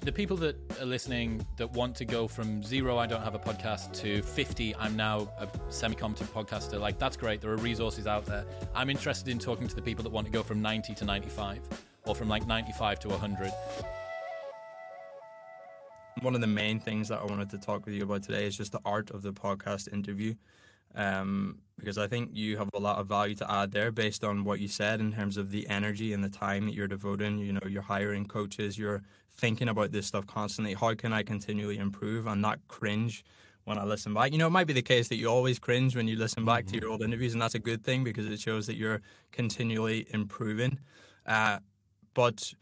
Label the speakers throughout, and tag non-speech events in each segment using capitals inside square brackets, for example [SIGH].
Speaker 1: the people that are listening that want to go from zero, I don't have a podcast, to 50, I'm now a semi competent podcaster, like that's great. There are resources out there. I'm interested in talking to the people that want to go from 90 to 95 or from like 95 to 100.
Speaker 2: One of the main things that I wanted to talk with you about today is just the art of the podcast interview. Um, because I think you have a lot of value to add there based on what you said in terms of the energy and the time that you're devoting. You know, you're hiring coaches, you're thinking about this stuff constantly. How can I continually improve and not cringe when I listen back? You know, it might be the case that you always cringe when you listen back mm-hmm. to your old interviews, and that's a good thing because it shows that you're continually improving. Uh, but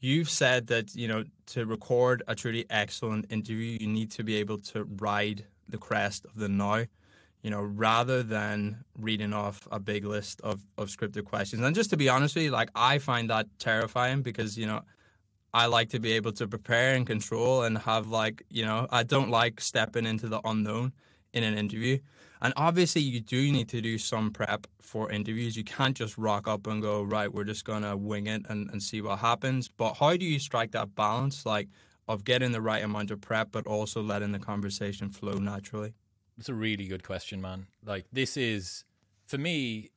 Speaker 2: you've said that you know to record a truly excellent interview, you need to be able to ride the crest of the now you know, rather than reading off a big list of, of scripted questions. And just to be honest with you, like I find that terrifying because, you know, I like to be able to prepare and control and have like, you know, I don't like stepping into the unknown in an interview. And obviously you do need to do some prep for interviews. You can't just rock up and go, right, we're just gonna wing it and, and see what happens. But how do you strike that balance like of getting the right amount of prep but also letting the conversation flow naturally?
Speaker 1: It's a really good question, man. Like this is for me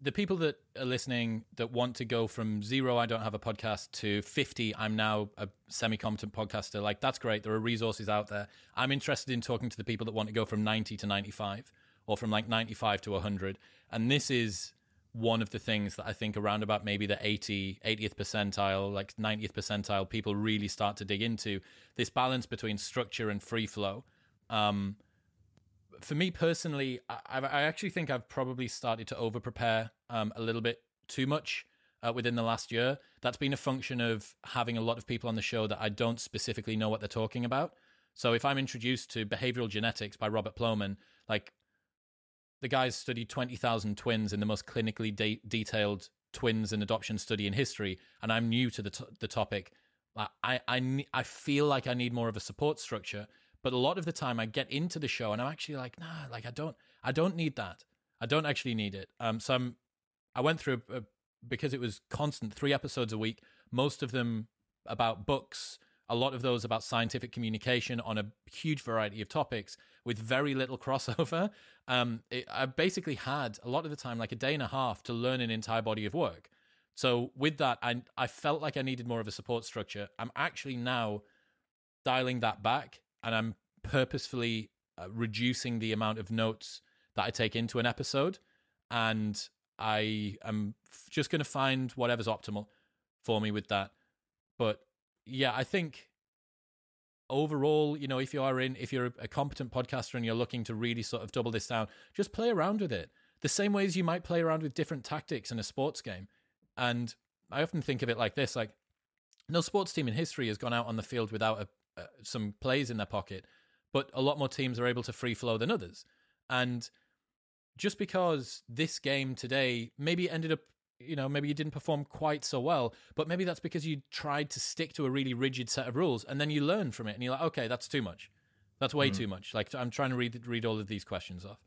Speaker 1: the people that are listening that want to go from zero, I don't have a podcast, to 50, I'm now a semi competent podcaster, like that's great. There are resources out there. I'm interested in talking to the people that want to go from 90 to 95 or from like 95 to 100. And this is one of the things that I think around about maybe the 80, 80th percentile, like 90th percentile, people really start to dig into this balance between structure and free flow um, for me personally, I, I, actually think I've probably started to over prepare um, a little bit too much uh, within the last year. That's been a function of having a lot of people on the show that I don't specifically know what they're talking about. So if I'm introduced to behavioral genetics by Robert Plomin, like the guy's studied 20,000 twins in the most clinically de- detailed twins and adoption study in history, and I'm new to the, t- the topic. I, I, I feel like I need more of a support structure but a lot of the time I get into the show and I'm actually like, nah, like I don't, I don't need that. I don't actually need it. Um, so I'm, I went through a, because it was constant three episodes a week, most of them about books, a lot of those about scientific communication on a huge variety of topics with very little [LAUGHS] crossover. Um, it, I basically had a lot of the time like a day and a half to learn an entire body of work. So with that, I I felt like I needed more of a support structure. I'm actually now dialing that back and I'm purposefully uh, reducing the amount of notes that I take into an episode, and I am just going to find whatever's optimal for me with that. But yeah, I think overall, you know, if you are in, if you're a competent podcaster and you're looking to really sort of double this down, just play around with it. The same ways you might play around with different tactics in a sports game. And I often think of it like this like, no sports team in history has gone out on the field without a uh, some plays in their pocket, but a lot more teams are able to free flow than others. And just because this game today maybe ended up, you know, maybe you didn't perform quite so well, but maybe that's because you tried to stick to a really rigid set of rules and then you learn from it and you're like, okay, that's too much. That's way mm. too much. Like I'm trying to read read all of these questions off.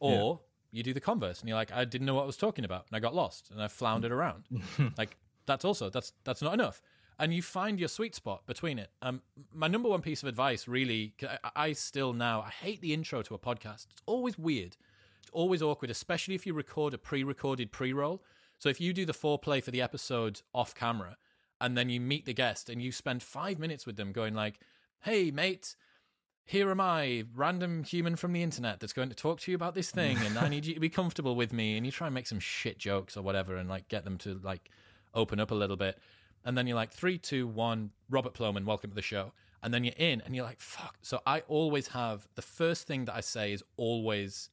Speaker 1: Or yeah. you do the converse and you're like, I didn't know what I was talking about and I got lost and I floundered around. [LAUGHS] like that's also that's that's not enough and you find your sweet spot between it. Um, my number one piece of advice, really, I, I still now I hate the intro to a podcast. It's always weird. It's always awkward, especially if you record a pre-recorded pre-roll. So if you do the foreplay for the episode off camera, and then you meet the guest and you spend five minutes with them, going like, "Hey, mate." Here am I, random human from the internet that's going to talk to you about this thing, and I need you to be comfortable with me. And you try and make some shit jokes or whatever, and like get them to like open up a little bit and then you're like three, two, one. Robert Plomin, welcome to the show. And then you're in, and you're like, fuck. So I always have the first thing that I say is always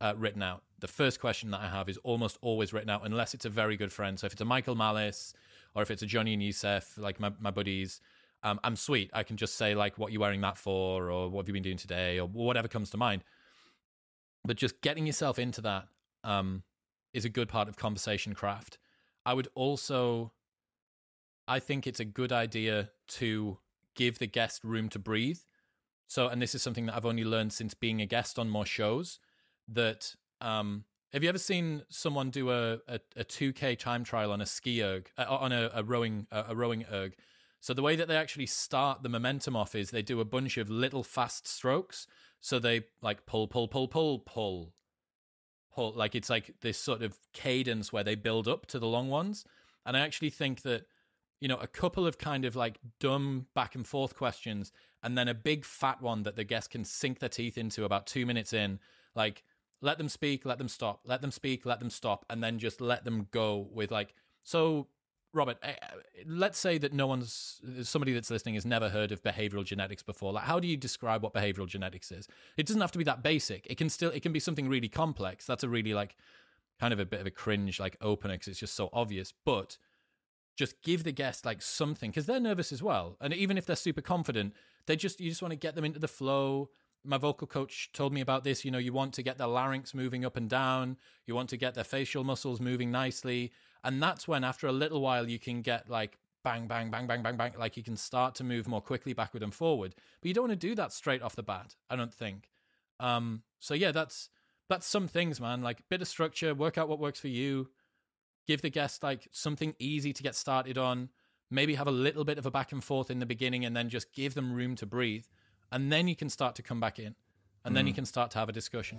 Speaker 1: uh, written out. The first question that I have is almost always written out, unless it's a very good friend. So if it's a Michael Malice or if it's a Johnny and Youssef, like my, my buddies, um, I'm sweet. I can just say like, "What you wearing that for?" or "What have you been doing today?" or whatever comes to mind. But just getting yourself into that um, is a good part of conversation craft. I would also I think it's a good idea to give the guest room to breathe. So, and this is something that I've only learned since being a guest on more shows. That um, have you ever seen someone do a a, a 2K time trial on a ski erg, uh, on a, a rowing a rowing erg, So the way that they actually start the momentum off is they do a bunch of little fast strokes. So they like pull, pull, pull, pull, pull, pull. Like it's like this sort of cadence where they build up to the long ones. And I actually think that, you know, a couple of kind of like dumb back and forth questions and then a big fat one that the guest can sink their teeth into about two minutes in, like let them speak, let them stop, let them speak, let them stop, and then just let them go with like, so Robert, eh, eh, let's say that no one's somebody that's listening has never heard of behavioral genetics before. Like, how do you describe what behavioral genetics is? It doesn't have to be that basic. It can still it can be something really complex. That's a really like kind of a bit of a cringe like opener because it's just so obvious. But just give the guest like something because they're nervous as well, and even if they're super confident, they just you just want to get them into the flow. My vocal coach told me about this. You know, you want to get their larynx moving up and down. You want to get their facial muscles moving nicely and that's when, after a little while, you can get like bang, bang, bang, bang, bang, bang. Like you can start to move more quickly backward and forward. But you don't want to do that straight off the bat, I don't think. Um, so yeah, that's that's some things, man. Like bit of structure, work out what works for you. Give the guest like something easy to get started on. Maybe have a little bit of a back and forth in the beginning and then just give them room to breathe. And then you can start to come back in. And mm. then you mm. can start to have a discussion.